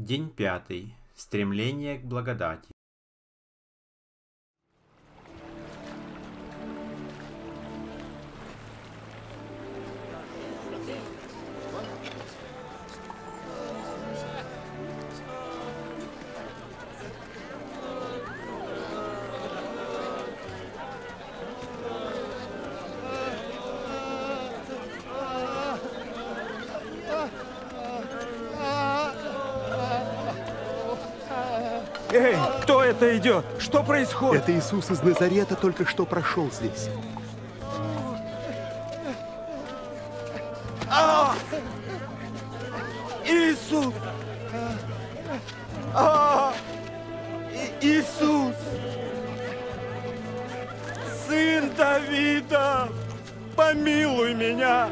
День пятый. Стремление к благодати. Эй, кто это идет? Что происходит? Это Иисус из Назарета только что прошел здесь. А! Иисус! А! Иисус! Сын Давида! Помилуй меня!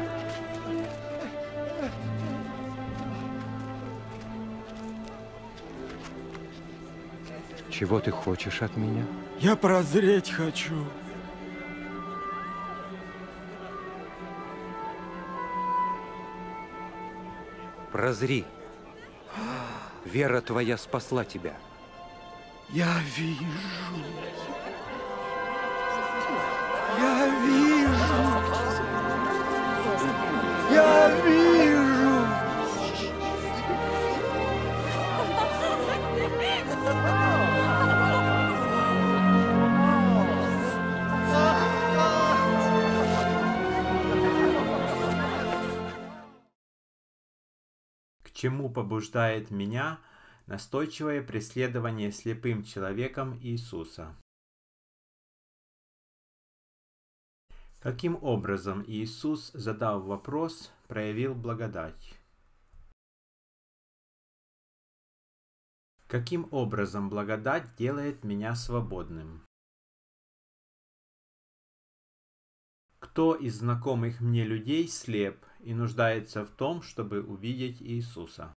Чего ты хочешь от меня? Я прозреть хочу. Прозри. Вера твоя спасла тебя. Я вижу. Чему побуждает меня настойчивое преследование слепым человеком Иисуса? Каким образом Иисус, задав вопрос, проявил благодать? Каким образом благодать делает меня свободным? Кто из знакомых мне людей слеп и нуждается в том, чтобы увидеть Иисуса?